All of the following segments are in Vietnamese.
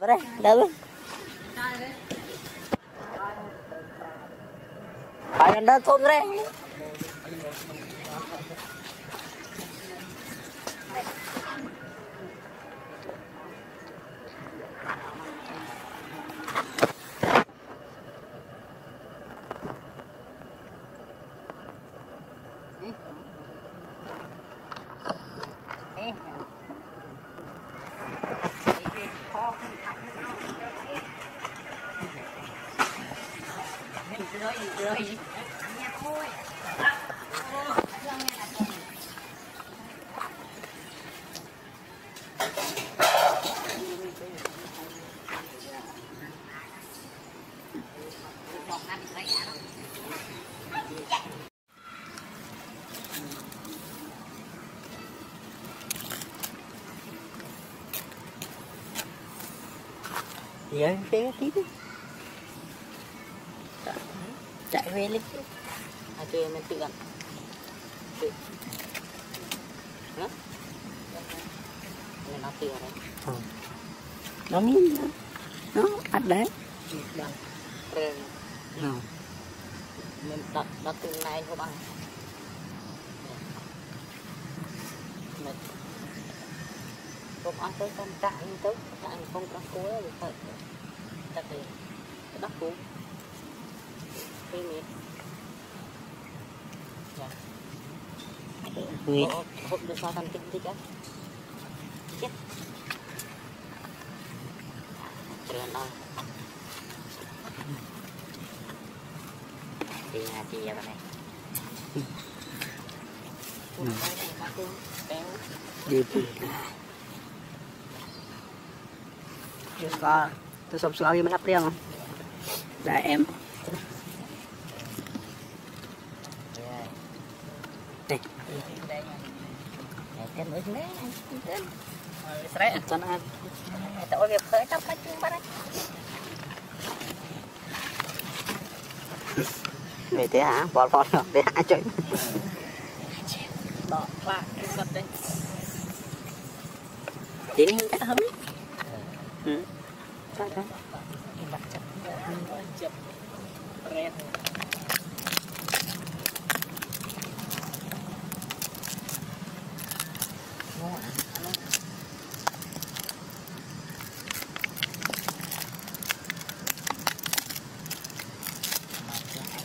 Đây, đâu Phải ai đang tôm đây. Dạ, cái tí đi. Chạy về lên. À, chơi mình tự ăn. Tự. Nó tự ở đây. Nó miếng đó. Nó ăn đấy. Mình đặt đặt từ này không ăn. Mình không ăn tới con trạng như tới trạng không có cố là phải đặt đi đắp cú cái miệng Nguyệt Hộp được sao thành kinh thích á Chết. Trơn đâu Đi nhà chị vào Chưa có Tôi sộp sộp như mấy lắp riêng không Dạ Đây Tên mới thế Tên Sre Cho nó Tôi việc khởi tóc hết chương bắt Vậy thế hả? Bỏ bỏ rồi để ai chơi Bỏ lại cái sập đây Tiến hình cả hấm Ừ Sao sao Mặt chậm Chậm Red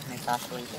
Này to thôi chứ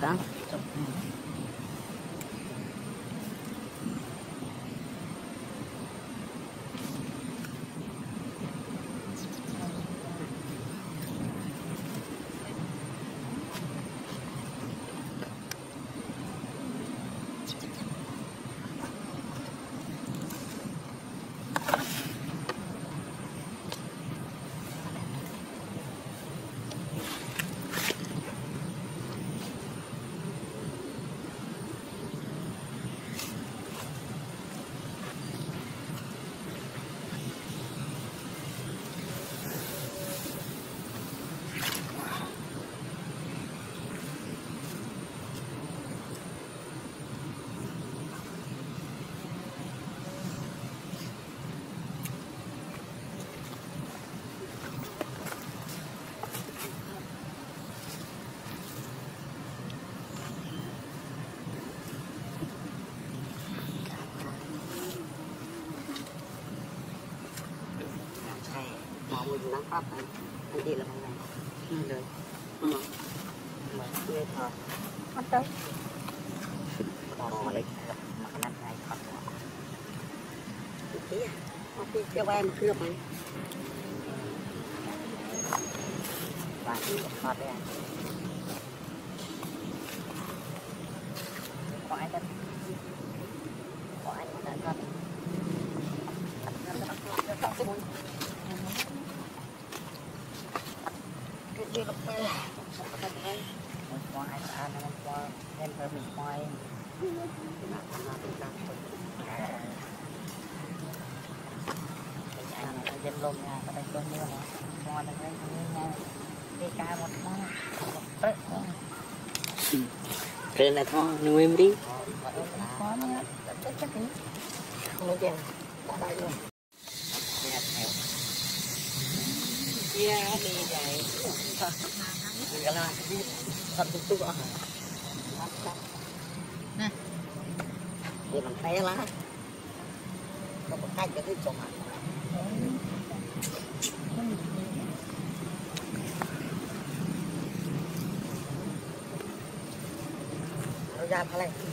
Yeah. Mình nắng pháp này anh chị là bằng này rồi mà nghe thở bắt đâu bỏ lấy mà cái năm này thật kia nó kia cho em cướp mình và cái thật đây khoái thật khoái thật thật cái gì lúc này một khoái ăn một khoái em phải một khoái dân lông nha có đây cơn mưa nè hoa đây đây nha đi ca một món một tết Kaya na to, nung đi. có nó chắc chắc đi không nói chèn đã đây kia là thật nuôi em à nè để làm tay lá có một cách cái chỗ mà nó ra phải này thì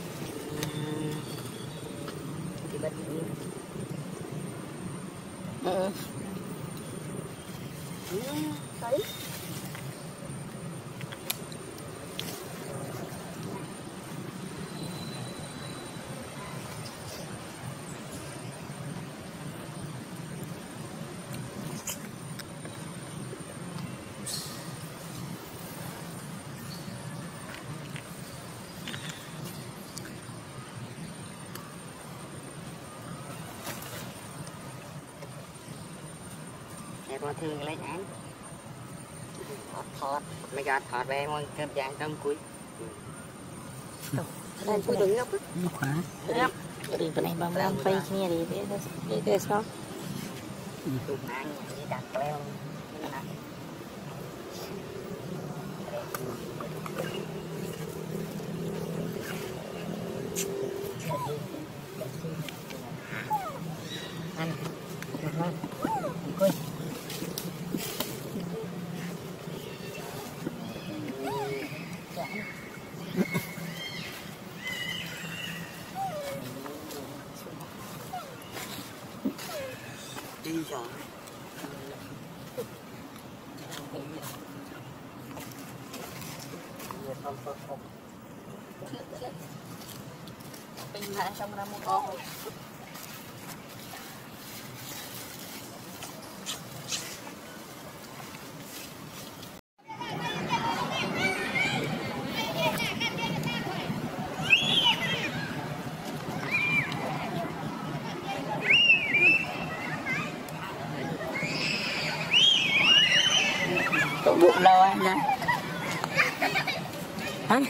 Em có thương lấy án Thọt thọt. Mấy gà thọt về mọi cơm dạng trong cuối. Đây cuối đừng ngốc á. Nó khóa. Đi bên này bằng làm phay kia đi để để để sao? Tụi ăn đi đặt leo. Ăn Pin lại xong ra một con. Tổ bụng đâu anh ra? Hả?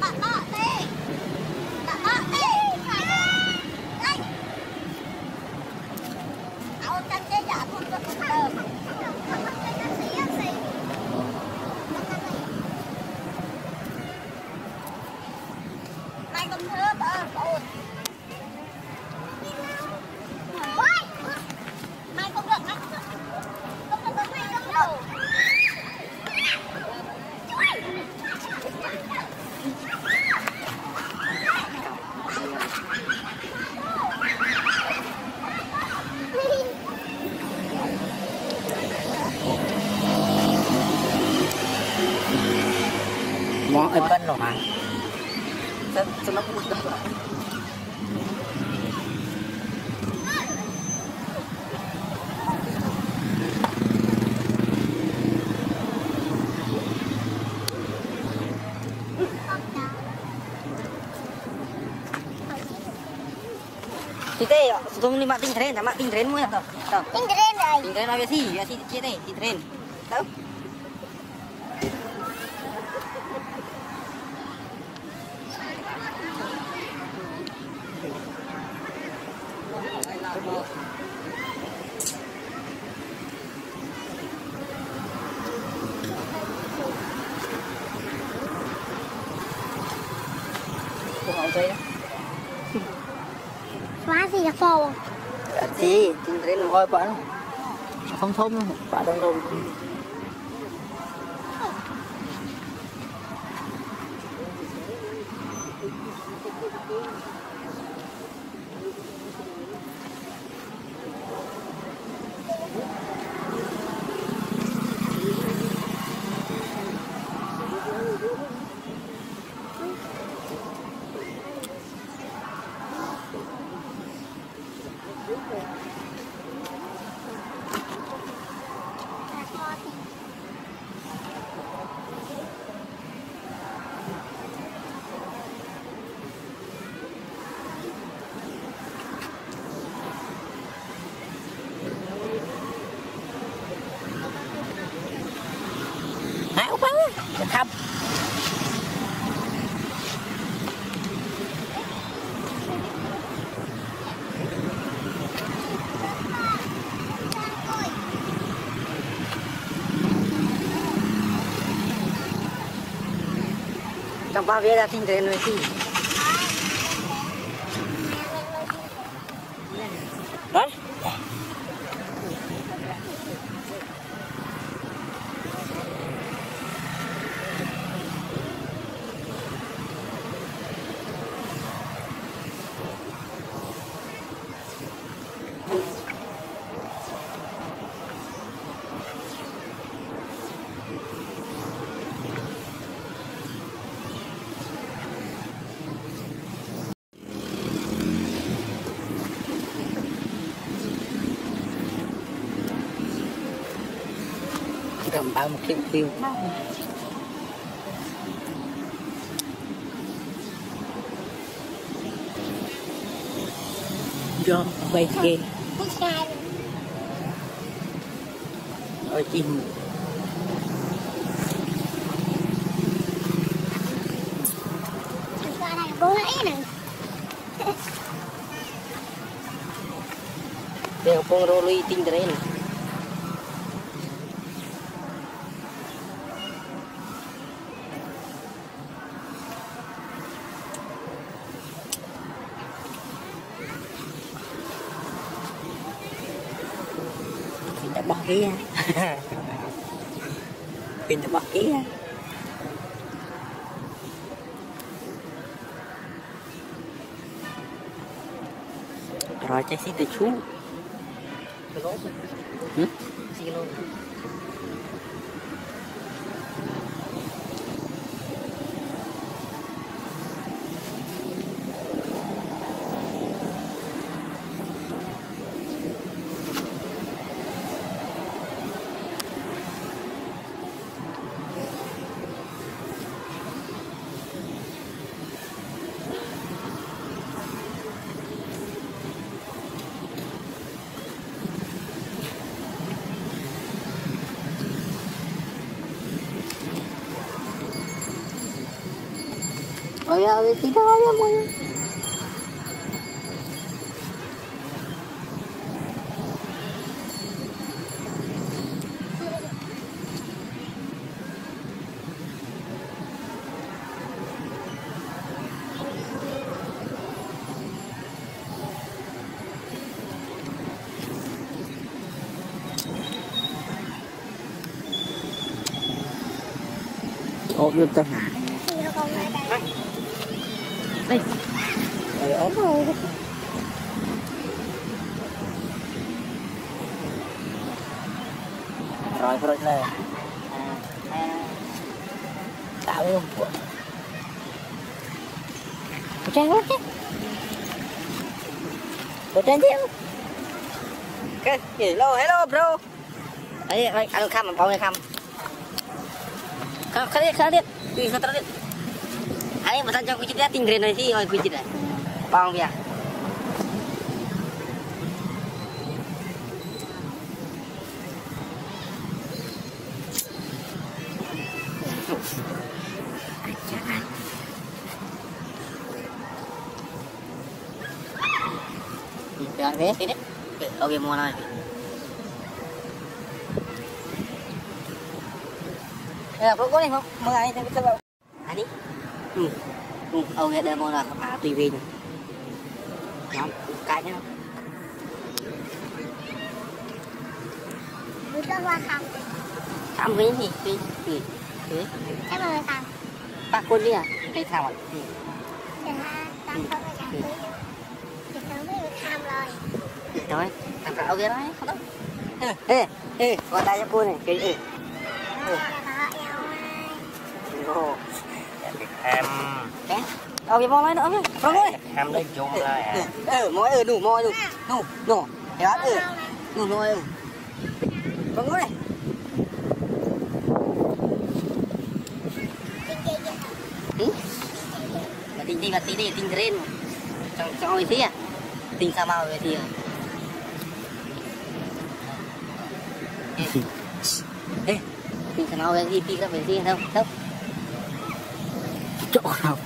Bạn bỏ đi Bạn bỏ đi Đây Ông chân chế giả không có cuộc đời tay con thớt ơi Kung đi ting tinh tama ting train mo yan to. to. Ting train ay. Ting train ay si, si cái gì ting train. Tau? Hãy subscribe cho kênh Ghiền Mì phô thì tin thấy nó ngồi bạn. Dạ, không thông. Bạn đang đồng quá không trong bao viết ra tin đến rồi thì đấy tầm bao một cái tiêu do vậy kì Cái sai ở chim Cái sai này bố đeo con rô lui tinh របស់វាពេញរបស់គេរយចេះស៊ីទៅឈូហ៎ tí đó lắm ơi. Ồ, được tâm. Thì còn lại đây Đây. Đây, ốm rồi. Rồi, rồi này. À, à. Tạo luôn. Một trang hết chứ. Một trang chứ. Ok, hello, hello bro. Ấy, anh ăn khăm, bao nhiêu khăm? Khăm, khăm đi, khăm đi. Đi, khăm đi. Ayo pesan jauh kucing dia tinggalin aja sih, oi kucing dah. Bang ya. Biar deh, sini. Oke, mau nanya. mua này. kok nih mau mau nanya tapi coba. Ani? Hmm. ừ, đâu nghe đây mua là tùy vì nhá Bữa cho không? thăm cái gì cái gì thế cái mời thằng. ta con đi à cái sao à, ừ. Ha, không có rồi. rồi thằng cả ok đấy không đâu ê ê ê qua tay cho cô này cái ê Đó là họ nhau ai. ồ ham ông cái mò mấy nữa không ơi ham nói chung là à, ờ mồi ờ đủ mồi đủ đủ đủ. Cái đó ừ. Đủ mồi ừ. Không ơi Đi kia kia. Ừ? Mà tình là tí đi tình trên trong trong ấy thế à. Tình sao mau vậy thì à. Ê, tình sao mau vậy thì tí ra về gì đâu đâu chỗ nào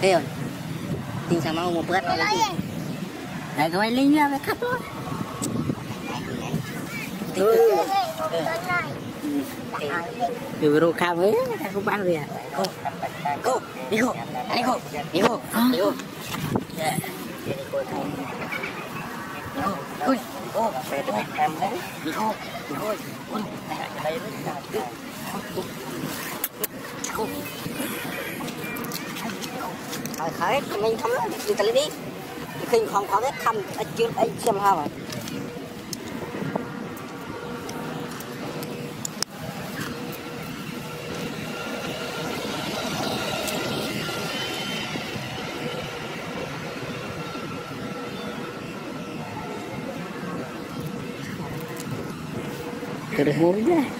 thế rồi tình sao mau một bữa Đi lấy gì? đấy cái linh ra về khắp thôi Đi lấy một tuần rồi. từ rồi cao ấy không ăn gì à? Cô cô đi ហើយខែក្មេងធំគឺតលីនេះឃើញខំខំទេខំអត់ជឿអីខ្ញុំហើយ Крымурда.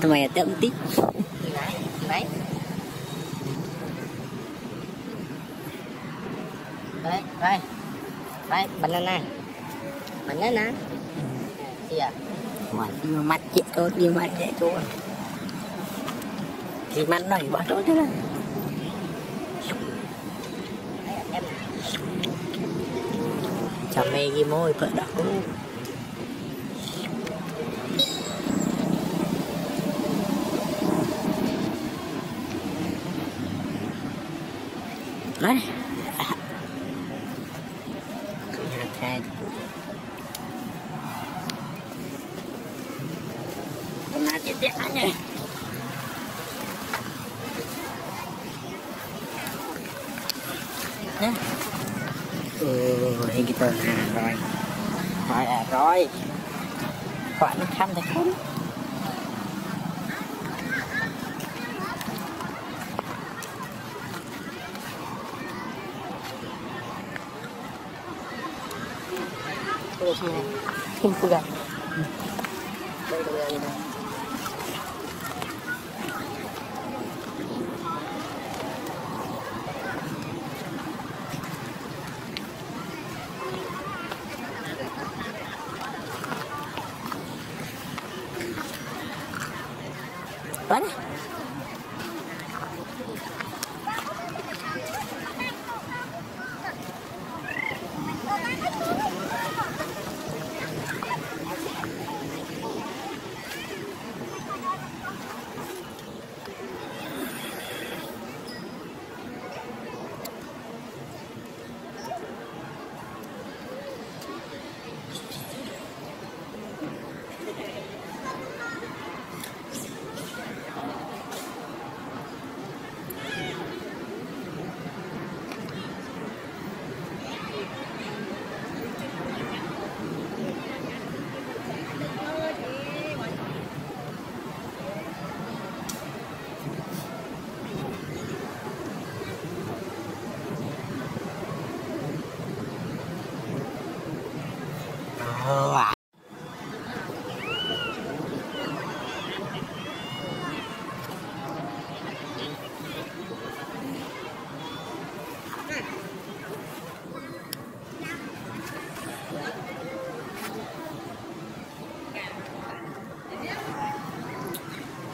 Tụi mày tận tí. Đấy, đấy. Đấy, đây. Đây, banana. Banana. À? Mà đi mà mắt chết thôi, đi mắt chết thôi. Thì mắt này bỏ chỗ thế này. Chào mẹ ghi môi vợ đọc đấy. Hai hôm nay chết chết nha nhé ừ hình cái tờ rồi. Rồi à rồi. Khoảng khăn thì không Đây là này. Kim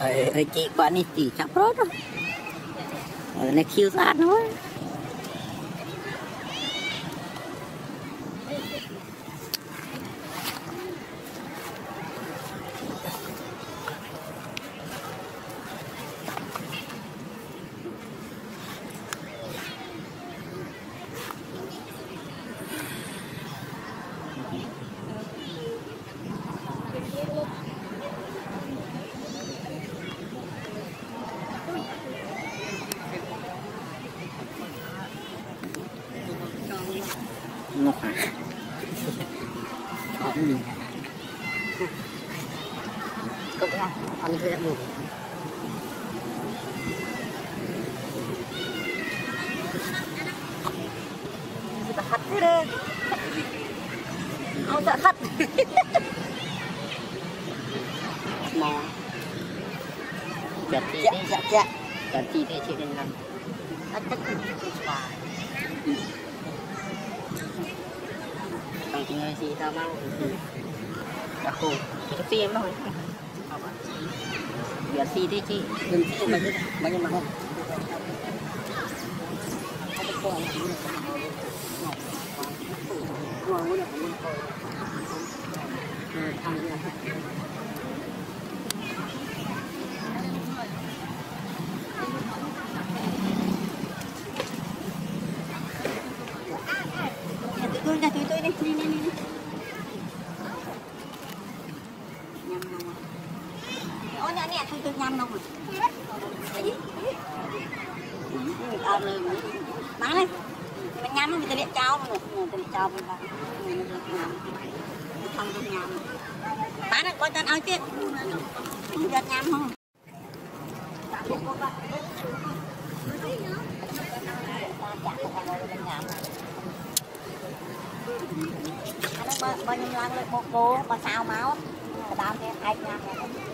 Ờ, chị bọn này chỉ chắc rốt thôi này khiêu sát thôi ទុកអស់អត់មានមួយហាត់ទេអត់ហាត់មកចាក់ចាក់ចាក់ចាក់ចាក់ទីទេជិះនឹងអត់ទឹកស្វាចង់ទីងើយស៊ីតាមមកដាក់គូទៅទីមក biar si thế chị. Đừng có bao nhiêu bao nhiêu mà không. tôi ញ៉ាំនេះគឺញ៉ាំនំអត់លើបានហើយមិនញ៉ាំមិនទៅលាក់ចោលមកទៅលាក់ចោលវិញបាទខំទៅញ៉ាំបានហើយគាត់ទៅឲ្យទៀតយកញ៉ាំហងបើខ្ញុំឡើងលើបុកគោបើសៅមកដើមនេះឯងញ៉ាំ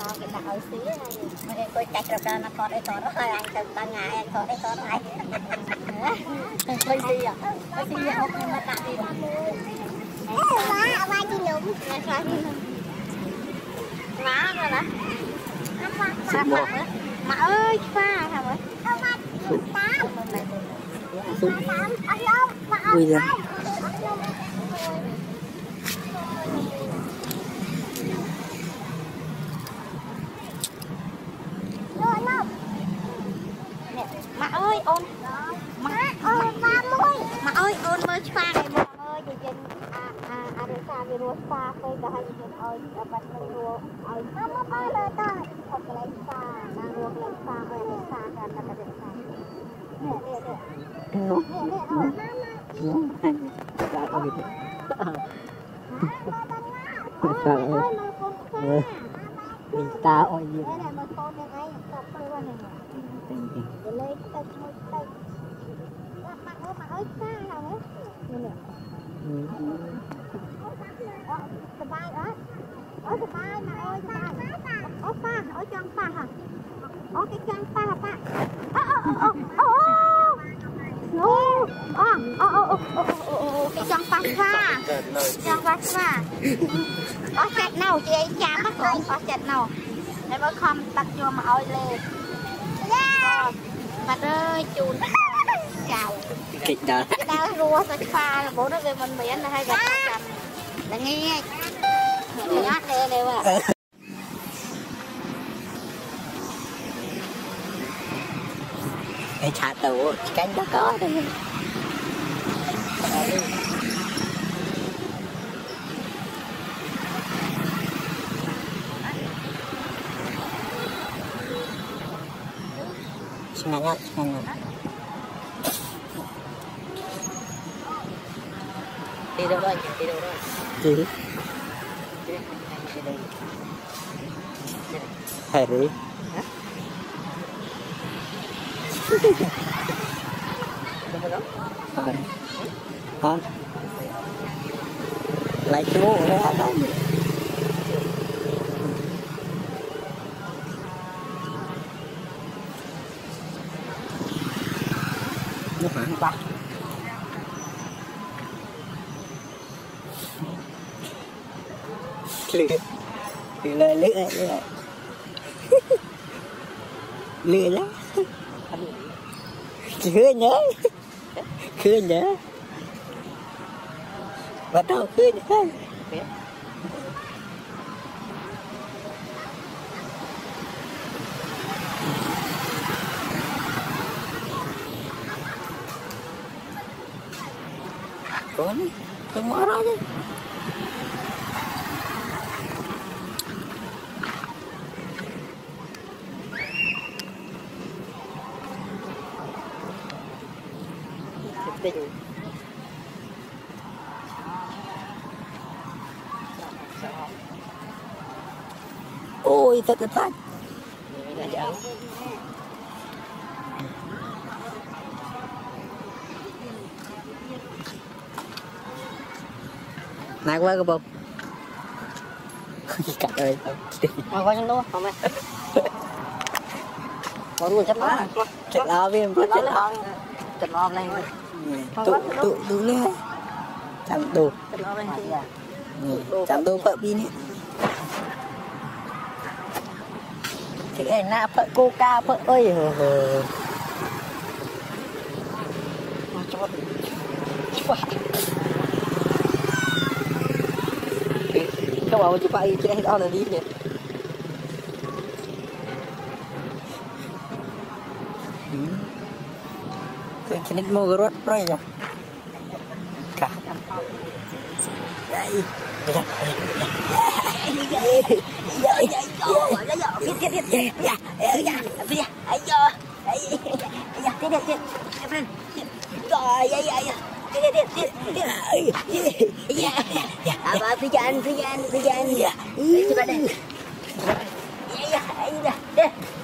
ដល់គេដាក់ឲ្យស៊ីហើយមិនអីគួយចាច់ត្រកាលមកកត់អីកត់ហើយអញទៅដល់ថ្ងៃអញកត់អីកត់ហើយមិនស៊ីអត់ស៊ីអត់ខ្ញុំមកដាក់ទីអេម៉ាអាវ៉ាជីនុំណាខ្លះជីនុំម៉ាណាណាម៉ាម៉ាម៉ាអើយខ្វាថាមើលតាមតាមអត់ឡូវម៉ាអើយ má ơi ôn Má, ơi, ba mươi. má ơi ôn mới pha này một អើយនិយាយអាអាអារិសាវារស់ស្វាពេកទៅឲ្យនិយាយឲ្យបាត់នឹងរស់ឲ្យមកមកអើលើតើអត់កន្លែងស្វាណារស់កន្លែងស្វាឲ្យរិសាកាន់តែរិសានេះនេះនេះ nó នេះនេះអូម៉ាម៉ា ra ở việt មកដល់ណាអើយ Trời ơi. មកកូនខ្វា mình ta ôi gì អស់ចិត្តណោជាចាំហ្នឹងអស់ចិត្តណោហើយមកខំដាក់យកមកឲ្យលេលេ បាត់អើយជូនចៅ kịch đó ដើររស់ទៅស្វារបូរវាមិនមានហើយក៏ចាំល្ងាចញ៉ាត់លេលេវ៉ា cái trả tủ cánh đó có đây Senang nhất, senang sebenarnya sebenarnya tidak lagi tidak lagi hari. Khứa nhé. Bắt đầu khứa nhé. Con, con marah ra chứ Thật là phát. Nạc quá cơ bông. Cắt ơi. mà qua trong đó không em có đuôi chấp nó Chạy lo với em, chạy nó lo. chấp nó này Tụ, tụ, tụ lên. Chạm đồ. này Chạm đồ vợ pin ấy. Thì em na vợ cô ca vợ ơi. hờ hờ. cho các bạn chụp ai trên đó là đi nhỉ Cái cái nít mua rốt rồi rồi. Cả. Đây. Đây. Apa pijan pijan pijan. Coba deh. Ya ya ya. Deh.